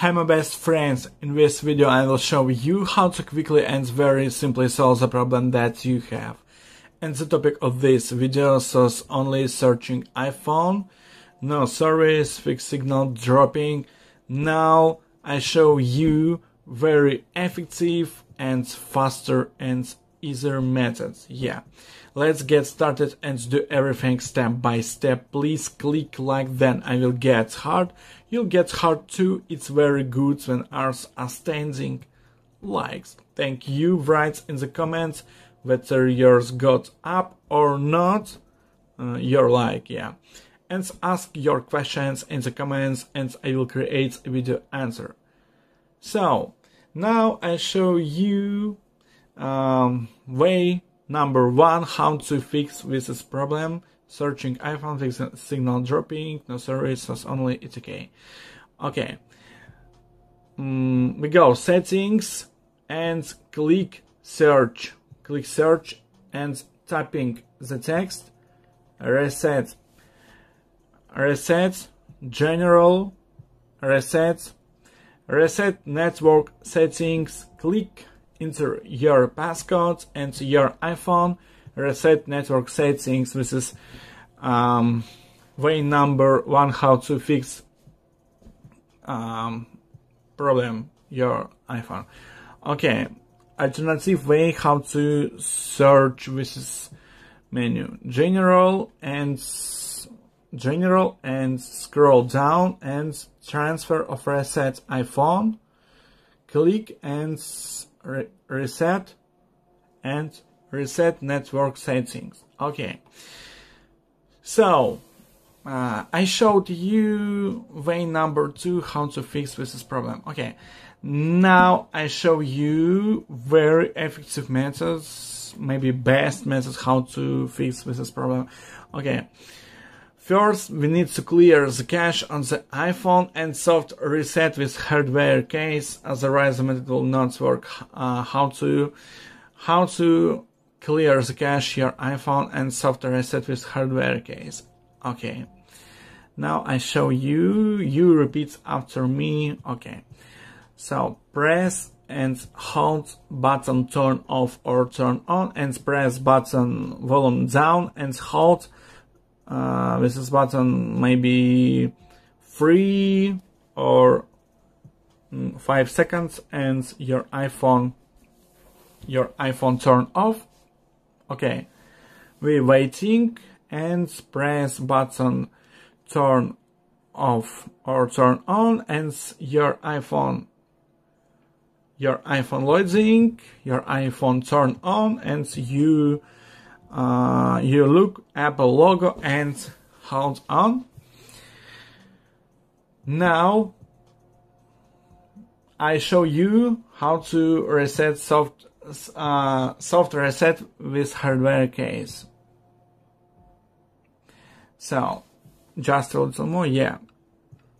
Hi my best friends, in this video I will show you how to quickly and very simply solve the problem that you have. And the topic of this video is only searching iPhone, no service, fixed signal dropping. Now I show you very effective and faster and easier methods. Yeah. Let's get started and do everything step by step. Please click like then I will get hard. You'll get hard too. It's very good when ours are standing likes. Thank you. Write in the comments whether yours got up or not. Uh, your like, yeah. And ask your questions in the comments and I will create a video answer. So, now I show you um, way Number one, how to fix this problem. Searching iPhone, fix signal dropping, no services, only it's okay. Okay. Mm, we go settings and click search. Click search and typing the text. Reset. Reset. General. Reset. Reset network settings. Click enter your passcode and your iPhone, reset network settings. This is um, way number one how to fix um, problem your iPhone. Okay, alternative way how to search this menu. General and general and scroll down and transfer of reset iPhone. Click and re reset and reset network settings. Okay. So, uh, I showed you way number two how to fix this problem. Okay. Now I show you very effective methods, maybe best methods how to fix this problem. Okay. First, we need to clear the cache on the iPhone and soft reset with hardware case. Otherwise, it will not work. Uh, how to how to clear the cache your iPhone and soft reset with hardware case. Okay. Now I show you. You repeat after me. Okay. So press and hold button turn off or turn on and press button volume down and hold uh, this is button maybe three or mm, five seconds and your iPhone your iPhone turn off. Okay. We're waiting and press button turn off or turn on and your iPhone your iPhone loading your iPhone turn on and you uh, you look Apple logo and hold on. Now I show you how to reset soft uh, soft reset with hardware case. So just a little more, yeah.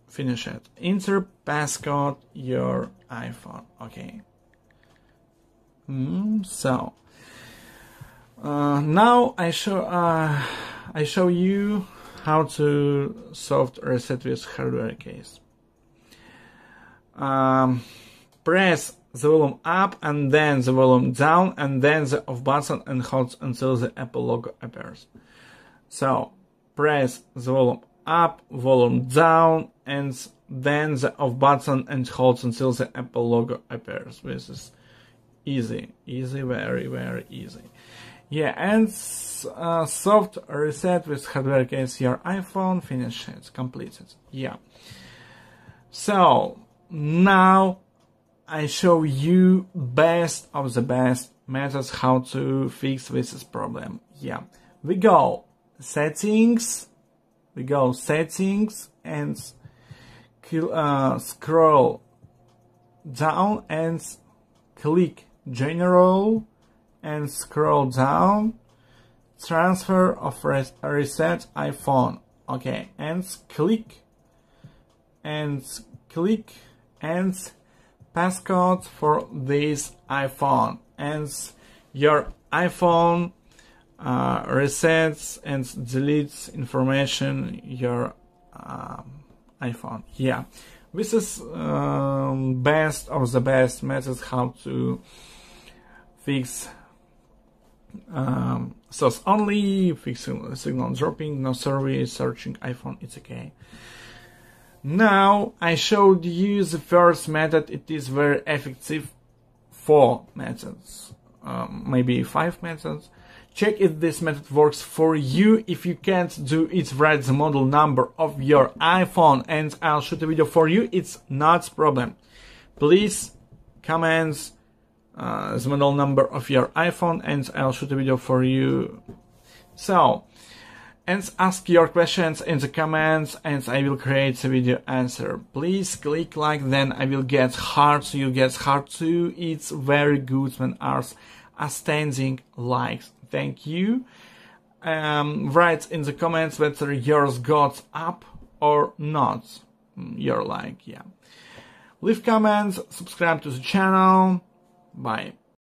Finish it. Enter passcode your iPhone. Okay. Mm, so uh, now I show uh, I show you how to soft reset with hardware case. Um, press the volume up and then the volume down and then the off button and hold until the Apple logo appears. So press the volume up, volume down and then the off button and hold until the Apple logo appears. This is easy, easy, very, very easy. Yeah, and uh, soft reset with hardware case your iPhone, finish it, completed. Yeah. So, now I show you best of the best methods how to fix this problem. Yeah. We go settings, we go settings and uh, scroll down and click general and scroll down. Transfer of res reset iPhone. Okay and click. And click. And passcode for this iPhone. And your iPhone uh, resets and deletes information your um, iPhone. Yeah. This is um, best or the best method how to fix um, SOS only, fix signal dropping, no service, searching iPhone, it's okay. Now I showed you the first method, it is very effective. Four methods, um, maybe five methods. Check if this method works for you. If you can't do it, write the model number of your iPhone and I'll shoot a video for you. It's not problem. Please comment uh, the model number of your iPhone and I'll shoot a video for you. So, and ask your questions in the comments and I will create a video answer. Please click like then I will get hearts, you get heart too. It's very good when ours standing likes. Thank you. Um, write in the comments whether yours got up or not. Mm, your like, yeah. Leave comments, subscribe to the channel. Bye.